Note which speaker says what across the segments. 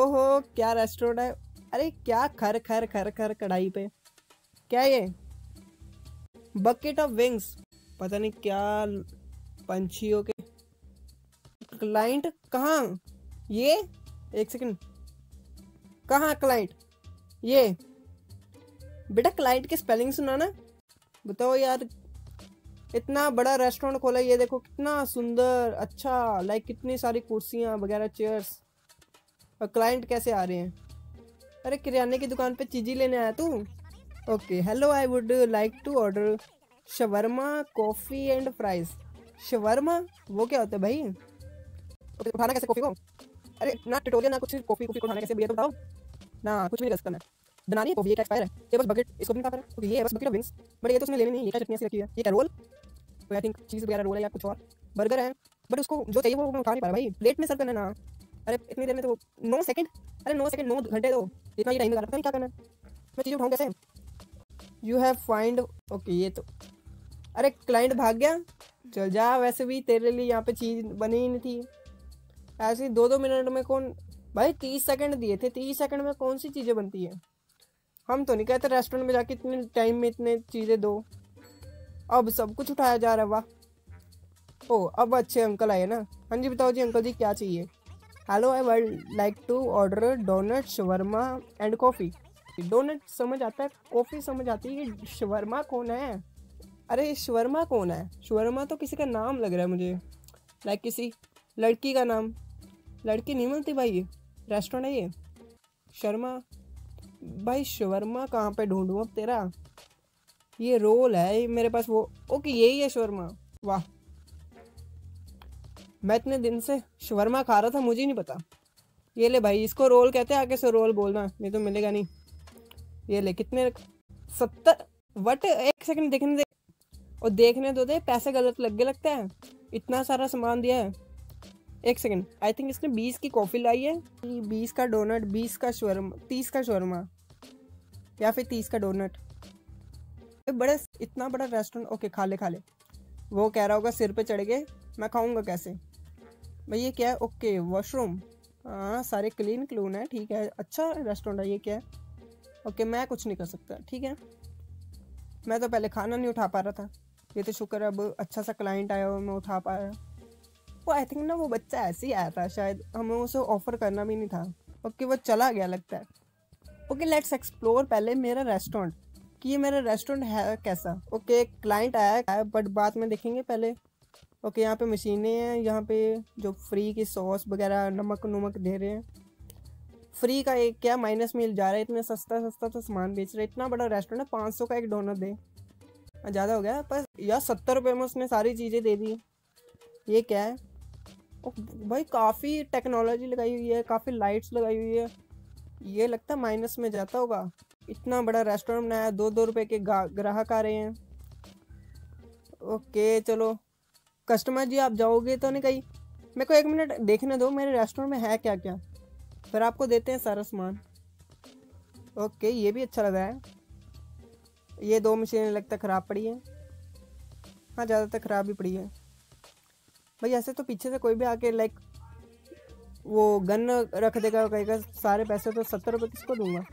Speaker 1: ओहो, क्या रेस्टोरेंट है? अरे, क्या खर खर खर खर कढ़ाई पे। क्या ये? बकेट ऑफ़ विंग्स पता नहीं क्या पंछियों के। क्लाइंट कहाँ? ये? एक सेकंड कहाँ क्लाइंट ये। बेटा क्लाइंट की स्पेलिंग सुना ना बताओ यार। इतना बड़ा रेस्टोरेंट खोला ये देखो, कितना सुंदर अच्छा लाइक कितनी सारी कुर्सियाँ, वगैरह चेयर्स और क्लाइंट कैसे आ रहे हैं? अरे, किराने की दुकान पे चीज़ी लेने आया तू? Okay hello I would like to order shawarma coffee and fries shawarma वो क्या होता है भाई? उठाना कैसे कॉफ़ी को? अरे, ना ट्यूटोरियल ना कुछ कॉफ़ी कॉफ़ी उठाना कैसे भैया तो बताओ। ना, कुछ भी नहीं करना। बनानी कॉफ़ी ये एक्सपायर है। ये बस बकेट इसको भी है ये है बस बकेट ऑफ़ विंग्स बट ये तो उसने लेनी नहीं ये चटनी ऐसी रखी है? ये क्या रोल? तो आई थिंक चीज़ वगैरह रोल है या कुछ और। बर्गर है बट उसको जो चाहिए वो उठा नहीं पा रहा भाई। प्लेट में सर्व करना ना। अरे इतनी देर में तो नौ सेकंड, अरे नौ सेकंड, नौ घंटे दो इतना ही टाइम लगा क्या करना है। मैं चीज़ उठाऊँ कैसे? यू हैव फाइंड ओके ये तो। अरे क्लाइंट भाग गया। चल जा, वैसे भी तेरे लिए यहाँ पे चीज़ बनी ही नहीं थी। ऐसे दो दो मिनट में कौन, भाई तीस सेकंड दिए थे। तीस सेकंड में कौन सी चीज़ें बनती है? हम तो नहीं कहते रेस्टोरेंट में जाके इतने टाइम में इतने चीज़ें दो। अब सब कुछ उठाया जा रहा है, वाह। ओ, अब अच्छे अंकल आए ना। हाँ जी, बताओ जी अंकल जी, क्या चाहिए? Hello I would like to order donut shawarma and coffee donut समझ आता है कॉफ़ी समझ आती है कि शवर्मा कौन है? अरे शवरमा कौन है? शवरमा तो किसी का नाम लग रहा है मुझे। लाइक किसी लड़की का नाम। लड़की नहीं मिलती भाई ये रेस्टोरेंट है ये। शर्मा, भाई शवरमा कहाँ पे ढूंढूं अब तेरा? ये रोल है, मेरे पास वो, ओके, यही है शवरमा वाह। मैं इतने दिन से शवरमा खा रहा था, मुझे नहीं पता। ये ले भाई, इसको रोल कहते हैं, आगे से रोल बोलना, नहीं तो मिलेगा नहीं। ये ले, कितने सत्तर वट एक सेकंड देखने दे। और देखने दो दे, पैसे गलत लग गए लगता है। इतना सारा सामान दिया है। एक सेकंड आई थिंक इसने बीस की कॉफ़ी लाई है। बीस का डोनट बीस का शवर्मा, तीस का शवर्मा। या फिर तीस का डोनट बड़े, इतना बड़ा रेस्टोरेंट ओके खा ले खा ले। वो कह रहा होगा, सिर पे चढ़ गए, मैं खाऊँगा कैसे? भाई, ये क्या है? ओके वॉशरूम हाँ सारे क्लीन क्लून है, ठीक है। अच्छा रेस्टोरेंट है, ये क्या है? ओके, मैं कुछ नहीं कर सकता, ठीक है? मैं तो पहले खाना नहीं उठा पा रहा था। ये तो शुक्र अब अच्छा सा क्लाइंट आया हो मैं उठा पाया वो आई थिंक ना, वो बच्चा ऐसे ही आया था, शायद हमें उसे ऑफ़र करना भी नहीं था। ओके, वो चला गया, लगता है। ओके लेट्स एक्सप्लोर पहले मेरा रेस्टोरेंट कि ये मेरा रेस्टोरेंट है कैसा? ओके क्लाइंट आया है बट बाद में देखेंगे पहले। ओके, यहाँ पे मशीनें हैं, यहाँ पे जो फ्री की सॉस वगैरह, नमक नमक दे रहे हैं। फ्री का एक क्या माइनस मिल जा रहा है, इतना सस्ता सस्ता तो सामान बेच रहे हैं। इतना बड़ा रेस्टोरेंट है, पाँच सौ का एक डोनर दे। ज़्यादा हो गया। पर यार, सत्तर रुपये में उसने सारी चीज़ें दे दी। ये क्या है? ओ भाई, काफ़ी टेक्नोलॉजी लगाई हुई है, काफ़ी लाइट्स लगाई हुई है। ये लगता है माइनस में जाता होगा। इतना बड़ा रेस्टोरेंट बनाया, दो दो रुपए के ग्राहक आ रहे हैं। ओके, चलो। कस्टमर जी, आप जाओगे तो नहीं कहीं? मेरे को एक मिनट देखने दो, मेरे रेस्टोरेंट में है क्या क्या फिर आपको देते हैं सारा सामान। ओके, ये भी अच्छा लगा है। ये दो मशीनें लगता ख़राब पड़ी है। हाँ ज़्यादातर ख़राब ही पड़ी है। भाई, ऐसे तो पीछे से कोई भी आके लाइक वो गन रख देगा, कहेगा, सारे पैसे तो सत्तर रुपये किसको दूँगा?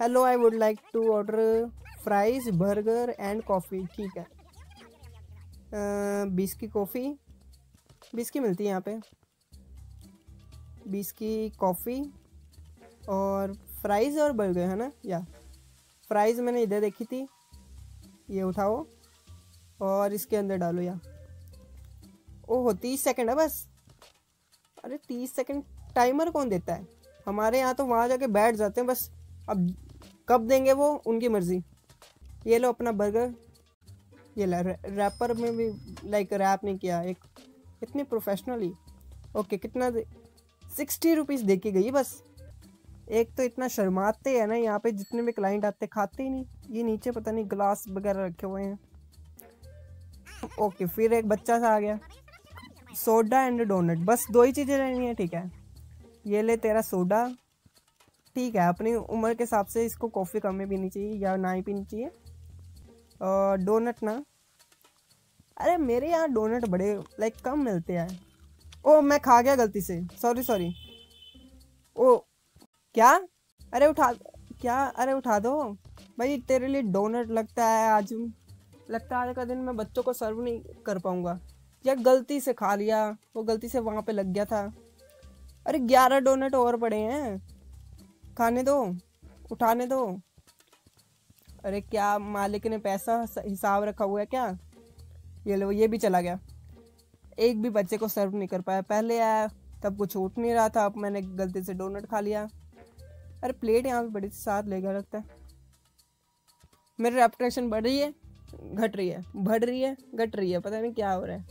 Speaker 1: Hello I would like to order fries burger and coffee ठीक है। बीस की कॉफ़ी। बीस की मिलती है यहाँ पे। बीस की कॉफ़ी और फ्राइज़ और बर्गर, है ना? या। फ्राइज़ मैंने इधर देखी थी। ये उठाओ और इसके अंदर डालो या। ओहो, तीस सेकंड है बस। अरे, तीस सेकंड टाइमर कौन देता है? हमारे यहाँ तो वहाँ जाके बैठ जाते हैं बस। अब कब देंगे वो? उनकी मर्ज़ी। ये लो अपना बर्गर। ये रैपर में भी लाइक रैप नहीं किया, एक, इतनी प्रोफेशनली ओके कितना सिक्सटी रुपीज़ दे के गई बस। एक तो इतना शर्माते हैं ना यहाँ पे, जितने भी क्लाइंट आते खाते ही नहीं। ये नीचे पता नहीं ग्लास वगैरह रखे हुए हैं। ओके फिर एक बच्चा सा आ गया। सोडा एंड डोनट बस दो ही चीज़ें लेनी है, ठीक है। ये ले तेरा सोडा ठीक है, अपनी उम्र के हिसाब से इसको कॉफ़ी कम में पीनी चाहिए या ना ही पीनी चाहिए। डोनट ना। अरे, मेरे यहाँ डोनट बड़े लाइक कम मिलते हैं। ओ, मैं खा गया गलती से। सॉरी सॉरी ओ, क्या? अरे, उठा, क्या? अरे, उठा दो। भाई, तेरे लिए डोनट लगता है आज। लगता है आज का दिन मैं बच्चों को सर्व नहीं कर पाऊँगा। या गलती से खा लिया। वो गलती से वहाँ पे लग गया था। अरे, ग्यारह डोनट और पड़े हैं। खाने दो। उठाने दो। अरे क्या मालिक ने पैसा हिसाब रखा हुआ है क्या? ये लो, ये भी चला गया। एक भी बच्चे को सर्व नहीं कर पाया। पहले आया, तब कुछ उठ नहीं रहा था, अब मैंने गलती से डोनट खा लिया। अरे प्लेट यहाँ पे बड़ी साथ ले गया लगता है। मेरी रेपुटेशन बढ़ रही है, घट रही है, बढ़ रही है, घट रही है, पता नहीं क्या हो रहा है।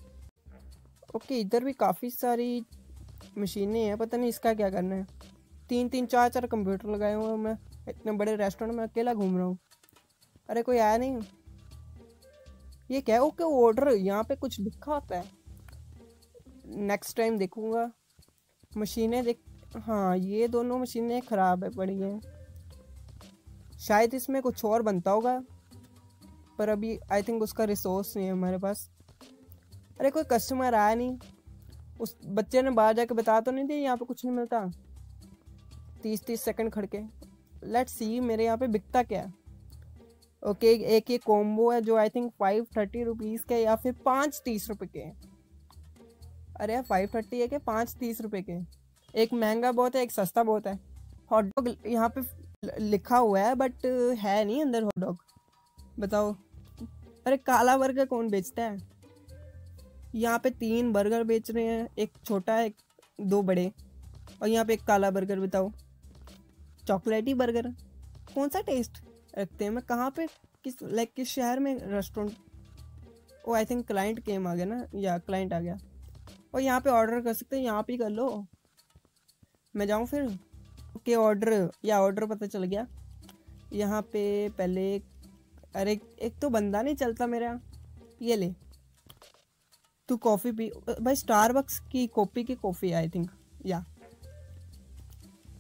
Speaker 1: ओके, इधर भी काफ़ी सारी मशीनें हैं, पता नहीं इसका क्या करना है। तीन तीन, चार चार कंप्यूटर लगाए हुए हैं मैं। इतने बड़े रेस्टोरेंट में अकेला घूम रहा हूँ। अरे कोई आया नहीं। ये क्या ओके ऑर्डर यहाँ पे कुछ लिखा होता है। नेक्स्ट टाइम देखूँगा। मशीनें देख हाँ ये दोनों मशीनें ख़राब है पड़ी हैं। शायद इसमें कुछ और बनता होगा, पर अभी आई थिंक उसका रिसोर्स नहीं है हमारे पास। अरे कोई कस्टमर आया नहीं। उस बच्चे ने बाहर जाके बता तो नहीं दिया, यहाँ पे कुछ नहीं मिलता। तीस तीस सेकंड खड़के। लेट सी मेरे यहाँ पे बिकता क्या है? ओके okay, एक ये कॉम्बो है जो I think five thirty rupees के या फिर पाँच तीस रुपए के। अरे फाइव थर्टी है कि पाँच तीस रुपए के। एक महँगा बहुत है एक सस्ता बहुत है। हॉट डॉग यहाँ पे लिखा हुआ है बट है नहीं अंदर हॉट डॉग बताओ। अरे काला बर्गर कौन बेचता है? यहाँ पे तीन बर्गर बेच रहे हैं एक छोटा एक दो बड़े। और यहाँ पे एक काला बर्गर बताओ। चॉकलेटी बर्गर कौन सा टेस्ट रखते हैं। मैं कहाँ पे, किस लाइक किस शहर में restaurant oh I think client came आ गया ना, या क्लाइंट आ गया। और यहाँ पे ऑर्डर कर सकते हैं, यहाँ पे कर लो। मैं जाऊँ फिर? ओके ऑर्डर या ऑर्डर पता चल गया। यहाँ पे पहले अरे, एक तो बंदा नहीं चलता मेरा ये ले। तू कॉफ़ी पी, भाई स्टारबक्स की कॉपी की कॉफ़ी आई थिंक या।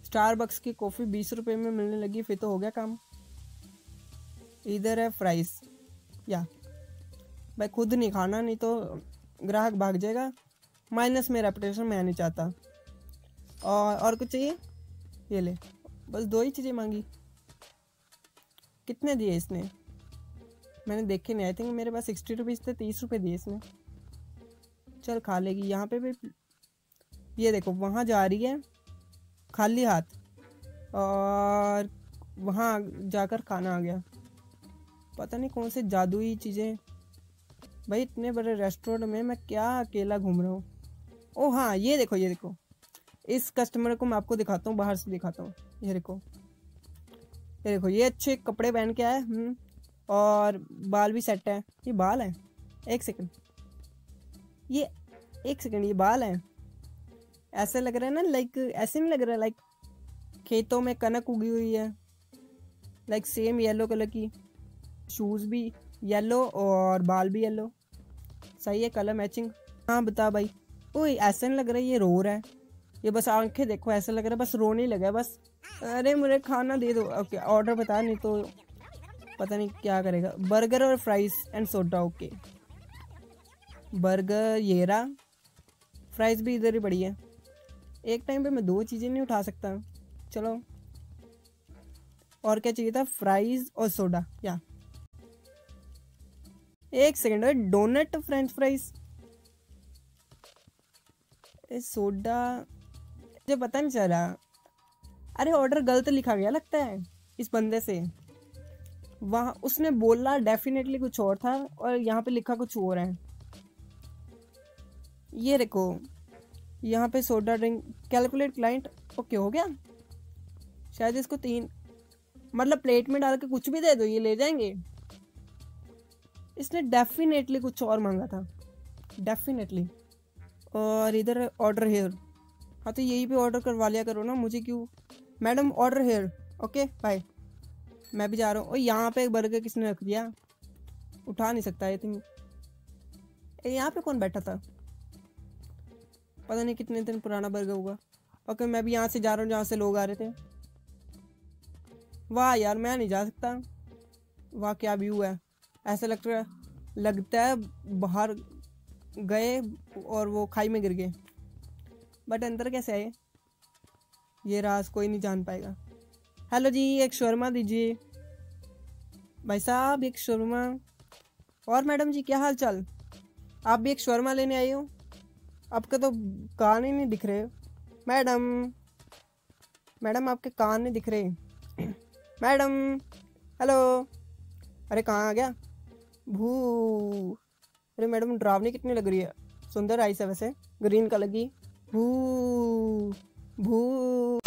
Speaker 1: स्टारबक्स की कॉफ़ी बीस रुपए में मिलने लगी, फिर तो हो गया काम। इधर है फ्राइज या भाई खुद नहीं खाना, नहीं तो ग्राहक भाग जाएगा। माइनस में रेपुटेशन मैं नहीं चाहता। और और कुछ चाहिए? ये ले। बस दो ही चीज़ें मांगी। कितने दिए इसने? मैंने देखे नहीं। आई थिंक मेरे पास सिक्सटी रुपीज़ थे, तीस रुपये दिए इसने। चल खा लेगी। यहाँ पे भी, ये देखो, वहाँ जा रही है, खाली हाथ। और वहाँ जाकर खाना आ गया। पता नहीं कौन से जादुई चीज़ें। भाई इतने बड़े रेस्टोरेंट में मैं क्या अकेला घूम रहा हूँ? ओ हाँ ये देखो ये देखो। इस कस्टमर को मैं आपको दिखाता हूँ बाहर से दिखाता हूँ। ये देखो। ये देखो ये अच्छे कपड़े पहन के आए हम्म, और बाल भी सेट है। ये बाल है? एक सेकंड ये एक सेकंड ये बाल है? ऐसे लग रहा है ना लाइक ऐसे नहीं लग रहा है लाइक खेतों में कनक उगी हुई है लाइक सेम येलो कलर की। शूज़ भी येलो और बाल भी येलो सही है कलर मैचिंग हाँ बता भाई. ओए, ऐसे नहीं लग रहा ये रो रहा है. ये बस आँखें देखो, ऐसा लग रहा है, बस रोने लगा बस. अरे, मुझे खाना दे दो. ओके ऑर्डर बता, नहीं तो पता नहीं क्या करेगा. बर्गर और fries and soda okay burger ये रहा. प्राइस भी इधर ही बड़ी है. एक टाइम पे मैं दो चीज़ें नहीं उठा सकता. चलो. और क्या चाहिए था? फ्राइज और सोडा या एक second donut french fries. Soda. मुझे पता नहीं चल। अरे ऑर्डर गलत लिखा गया, लगता है, इस बंदे से। वहाँ, उसने बोला डेफिनेटली कुछ और था, और यहाँ पे लिखा कुछ और है। ये देखो, यहाँ पे soda drink calculate client okay हो गया? शायद इसको तीन मतलब प्लेट में डाल के कुछ भी दे दो, ये ले जाएँगे? इसने डेफिनेटली कुछ और मांगा था। डेफिनेटली और इधर ऑर्डर हेयर हाँ तो यही पे ऑर्डर करवा लिया करो ना, मुझे क्यों? Madam order here okay bye मैं भी जा रहा हूँ। और यहाँ पे एक बर्गर किसने रख दिया? उठा नहीं सकता आई थिंक यहाँ पे कौन बैठा था? पता नहीं कितने दिन पुराना बर्गर होगा। ओके मैं भी यहाँ से जा रहा हूँ, जहाँ से लोग आ रहे थे। वाह यार, मैं नहीं जा सकता। वाह, क्या व्यू है। ऐसा लगता है लगता है बाहर गए और वो खाई में गिर गए। बट अंदर कैसे आए? ये राज कोई नहीं जान पाएगा। हेलो जी, एक शर्मा दीजिए। भाई साहब, एक शर्मा। और मैडम जी, क्या हाल चाल आप भी एक शर्मा लेने आई हो? आपके तो कान ही नहीं दिख रहे मैडम मैडम, आपके कान नहीं दिख रहे। मैडम हेलो अरे कहाँ आ गया? भू। अरे मैडम, ड्रावनी कितनी लग रही है? सुंदर आई से वैसे, ग्रीन कलर की। भू। भू।